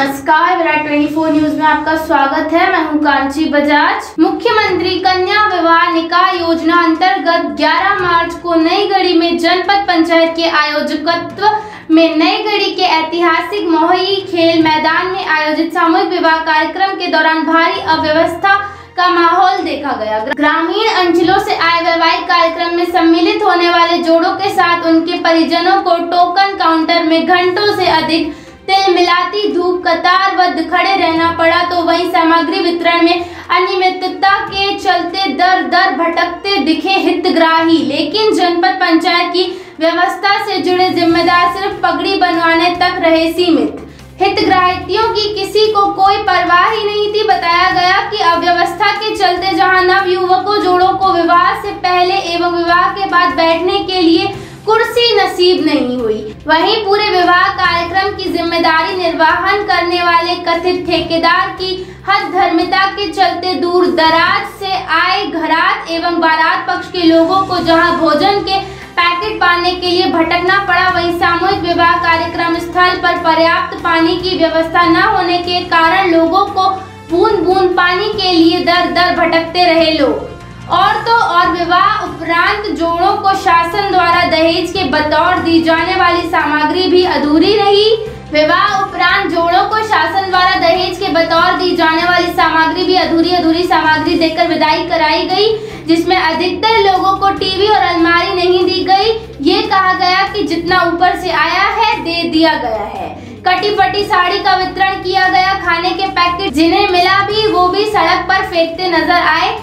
नमस्कार, विराट 24 न्यूज़ में आपका स्वागत है। मैं हूँ कांची बजाज। मुख्यमंत्री कन्या विवाह निकाह योजना अंतर्गत 11 मार्च को नई गढ़ी में जनपद पंचायत के आयोजकत्व में नई गढ़ी के ऐतिहासिक मोहई खेल मैदान में आयोजित सामूहिक विवाह कार्यक्रम के दौरान भारी अव्यवस्था का माहौल देखा गया। ग्रामीण अंचलों से आए वैवाहिक कार्यक्रम में सम्मिलित होने वाले जोड़ों के साथ उनके परिजनों को टोकन काउंटर में घंटों से अधिक तिल मिलाती धूप कतार बद्ध खड़े रहना पड़ा तो वहीं सामग्री वितरण में अनियमितता के चलते दर दर भटकते दिखे हितग्राही। लेकिन जनपद पंचायत की व्यवस्था से जुड़े जिम्मेदार सिर्फ़ पगड़ी बनवाने तक रहे सीमित। हितग्राहियों की किसी को कोई परवाह ही नहीं थी। बताया गया कि अव्यवस्था के चलते जहाँ नव युवकों जोड़ों को विवाह से पहले एवं विवाह के बाद बैठने के लिए कुर्सी नसीब नहीं हुई। वहीं पूरे विवाह कार्यक्रम की ज़िम्मेदारी निर्वाहन करने वाले कथित ठेकेदार की हद धर्मिता के चलते दूर दराज से आए घरात एवं बारात पक्ष के लोगों को जहाँ भोजन के पैकेट पाने के लिए भटकना पड़ा, वहीं सामूहिक विवाह कार्यक्रम स्थल पर पर्याप्त पानी की व्यवस्था न होने के कारण लोगों को बूंद बूंद पानी के लिए दर दर भटकते रहे लोग। और तो और विवाह उपरांत जोड़ों को शासन द्वारा दहेज के बतौर दी जाने वाली सामग्री भी अधूरी रही। विवाह उपरांत जोड़ों को शासन द्वारा दहेज के बतौर दी जाने वाली सामग्री भी अधूरी अधूरी सामग्री देकर विदाई कराई गई, जिसमें अधिकतर लोगों को टीवी और अलमारी नहीं दी गई। ये कहा गया कि जितना ऊपर से आया है, दे दिया गया है। कटी फटी साड़ी का वितरण किया गया, खाने के पैकेट जिन्हें मिला भी, वो भी सड़क पर फेंकते नज़र आए।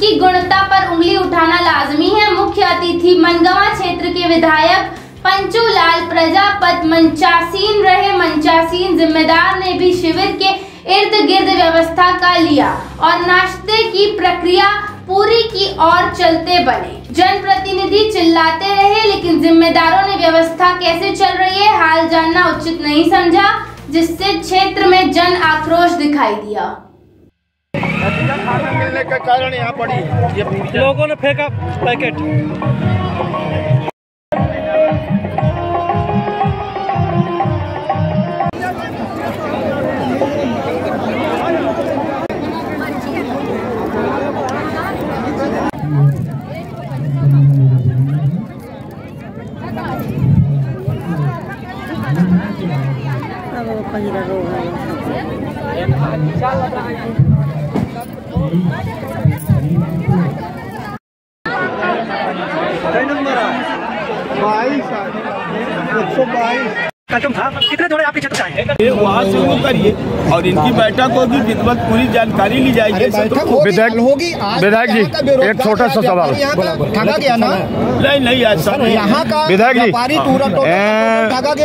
जिसकी गुणता पर उंगली उठाना लाजमी है। मुख्य अतिथि मनगवा क्षेत्र के विधायक पंचू लाल, प्रजापत मंचासीन रहे। मंचासीन जिम्मेदार ने भी शिविर के इर्द गिर्द व्यवस्था का लिया और नाश्ते की प्रक्रिया पूरी की और चलते बने। जनप्रतिनिधि चिल्लाते रहे, लेकिन जिम्मेदारों ने व्यवस्था कैसे चल रही है, हाल जानना उचित नहीं समझा, जिससे क्षेत्र में जन आक्रोश दिखाई दिया। खाना मिलने के कारण यहाँ पड़ी है। ये लोगों ने फेंका पैकेट। बाईस एक सौ बाईस। था कितने जोड़े आपकी छत चाहे वहाँ से वो करिए। और इनकी बैठक होगी विधिवत पूरी जानकारी ली जाएगी। तो विधायक होगी। विधायक जी, एक छोटा सा सवाल। ठगा गया ना? नहीं नहीं ऐसा यहाँ का विधायक जी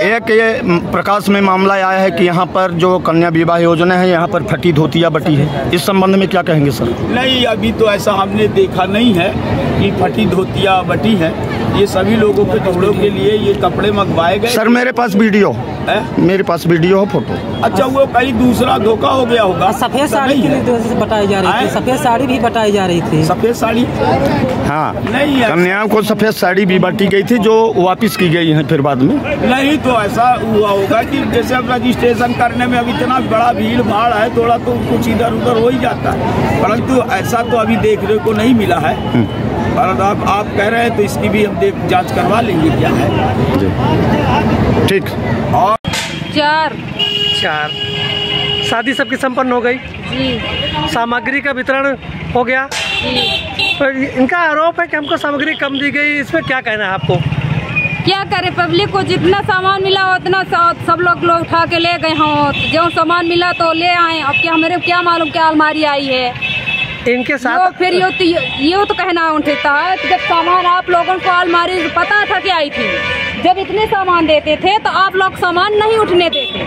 एक ये प्रकाश में मामला आया है कि यहाँ पर जो कन्या विवाह योजना है यहाँ पर फटी धोतिया बटी है। इस संबंध में क्या कहेंगे सर? नहीं अभी तो ऐसा हमने देखा नहीं है कि फटी धोतिया बटी है। ये सभी लोगों के जोड़ों के लिए ये कपड़े मंगवाए गए। सर मेरे पास वीडियो है? मेरे पास वीडियो हो फ़ोटो। अच्छा वो कहीं दूसरा धोखा हो गया होगा। सफ़ेद साड़ी के लिए बताई जा रही? थी। सफ़ेद साड़ी भी बताई जा रही थी। सफ़ेद साड़ी? हाँ। नहीं है। कन्याओं को सफ़ेद साड़ी भी बांटी गई थी जो वापस की गई है फिर बाद में। नहीं तो ऐसा हुआ होगा कि जैसे अब रजिस्ट्रेशन करने में अब इतना बड़ा भीड़ भाड़ है थोड़ा तो कुछ इधर उधर हो ही जाता। है परंतु ऐसा तो अभी देखने को नहीं मिला है। परंतु आप आप कह रहे हैं तो इसकी भी हम देख जाँच करवा लेंगे क्या है। ठीक। और चार। चार। शादी सबकी संपन्न हो गई। जी। सामग्री का वितरण हो गया। जी। तो इनका आरोप है कि हमको सामग्री कम दी गई इसमें क्या कहना है आपको? क्या करे? पब्लिक को जितना सामान मिला उतना सब लोग लोग उठा के ले गए हों। जो सामान मिला तो ले आए। अब क्या हमारे क्या मालूम क्या अलमारी आई है? इनके यो साथ फिर यो तो ये तो कहना उठता है जब सामान आप लोगों को अलमारी पता था कि आई थी। जब इतने सामान देते थे तो आप लोग सामान नहीं उठने देते।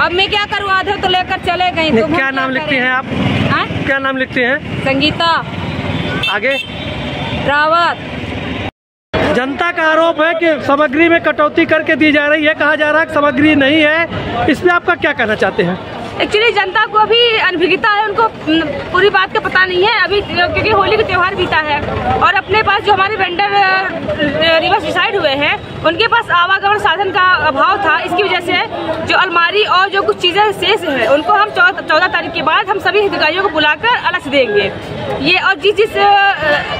अब मैं क्या करूँ आधे तो लेकर चले गए तो क्या नाम लिखती? हैं आप? हाँ? क्या नाम लिखते हैं? संगीता। आगे। रावत। जनता का आरोप है कि सामग्री में कटौती करके दी जा रही है कहा जा रहा है सामग्री नहीं है। इसमें आपका क्या कहना चाहते हैं? एक्चुअली जनता को अभी अनभिज्ञता है, उनको पूरी बात का पता नहीं है। अभी, क्योंकि होली का त्योहार बीता है। और अपने पास जो हमारे वेंडर रिवर्स डिसाइड हुए हैं, उनके पास आवागमन साधन का अभाव था। इसकी वजह से जो अलमारी और जो कुछ चीज़ें शेष है, उनको हम चौदह तारीख के बाद हम सभी हितग्राहियों को बुलाकर अलग से देंगे। ये, और जिस जिस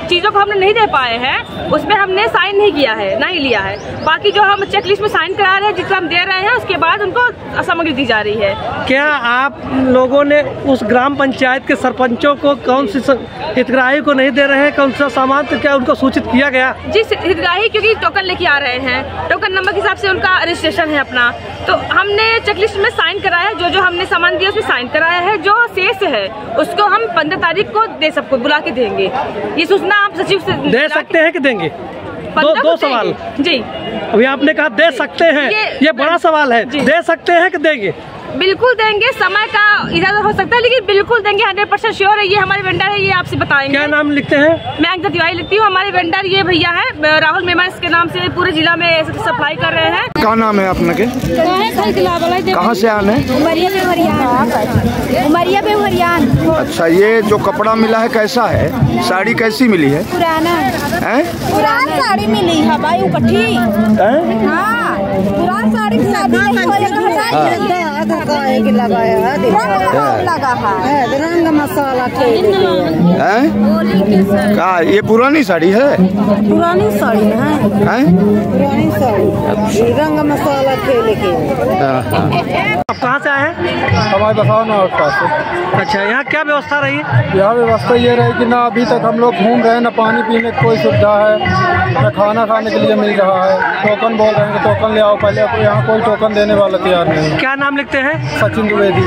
चीज़ों को हमने नहीं दे पाए हैं, उसमें हमने साइन नहीं किया है, नहीं लिया है। बाकी जो हम चेक लिस्ट में साइन करा रहे हैं, जितना हम दे रहे हैं, उसके बाद उनको सामग्री दी जा रही है। क्या आप लोगों ने उस ग्राम पंचायत के सरपंचों को कौन सी हितग्राही को नहीं दे रहे हैं? कौन सा सामान तो क्या उनको सूचित किया गया? जिस हितग्राही क्योंकि टोकन लेके आ रहे हैं टोकन नंबर के हिसाब से उनका रजिस्ट्रेशन है अपना। तो हमने चेकलिस्ट में साइन कराया जो जो हमने सामान दिया उसमें साइन कराया है जो शेष है उसको हम पंद्रह तारीख को दे सबको बुला के देंगे। ये सूचना आप सचिव से दे सकते हैं कि देंगे? दो दो सवाल। जी। अभी आपने कहा दे सकते हैं। ये- ये बड़ा सवाल है। दे सकते हैं कि देंगे? बिल्कुल देंगे समय का इजाज़त हो सकता है लेकिन बिल्कुल देंगे हंड्रेड परसेंट श्योर है ये हमारे वेंडर है ये आपसे बताएँगे। क्या नाम लिखते हैं? मैं अंकिता तिवारी लिखती हूँ हमारे वेंडर ये भैया है राहुल मेमन्स के नाम से पूरे जिला में सप्लाई कर रहे हैं। क्या नाम है अपने के? कहाँ से आने? उमरिया पे हरियाण उमरिया पे हरियाण अच्छा ये जो कपड़ा मिला है कैसा है? साड़ी कैसी मिली है? पुराना। हैं? पुराना। साड़ी मिली है भाई इकट्ठी हैं? हाँ। पुराना साड़ी में शादी नहीं होएगा रंग है। रंग मसाला हैं? ये पुरानी साड़ी है? पुरानी साड़ी है। पुरानी साड़ी। रंग मसाला खेल के हाँ, हाँ। आप कहाँ से आए हमारे बताओ ना और से। अच्छा यहाँ क्या व्यवस्था रही यहाँ व्यवस्था ये रही कि ना अभी तक हम लोग घूम रहे हैं ना पानी पीने की कोई सुविधा है ना खाना खाने के लिए मिल रहा है। टोकन बोल रहे हैं टोकन ले आओ पहले अब यहाँ कोई टोकन देने वाला तैयार नहीं क्या नाम लिखते हैं? सचिन द्विवेदी।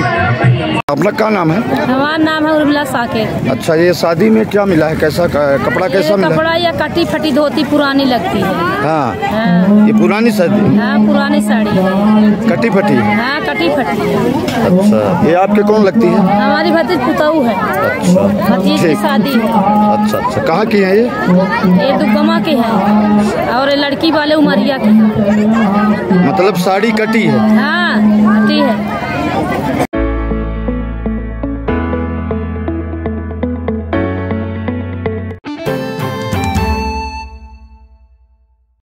अपना क्या नाम है? हमारा नाम है उर्मिला साकेत अच्छा ये शादी में क्या मिला है? कैसा कपड़ा कैसा मिला? कपड़ा या कटी फटी धोती पुरानी लगती है। हाँ। हाँ, ये पुरानी शादी हाँ पुरानी साड़ी। है कटी फटी? हाँ कटी फटी। अच्छा ये आपके कौन लगती है? हमारी भतीज पुतऊ है। अच्छा भतीज की शादी है। अच्छा अच्छा। कहाँ की है ये? ये दुगमा के है। और ये लड़की वाले उमरिया के मतलब साड़ी कटी है। हाँ।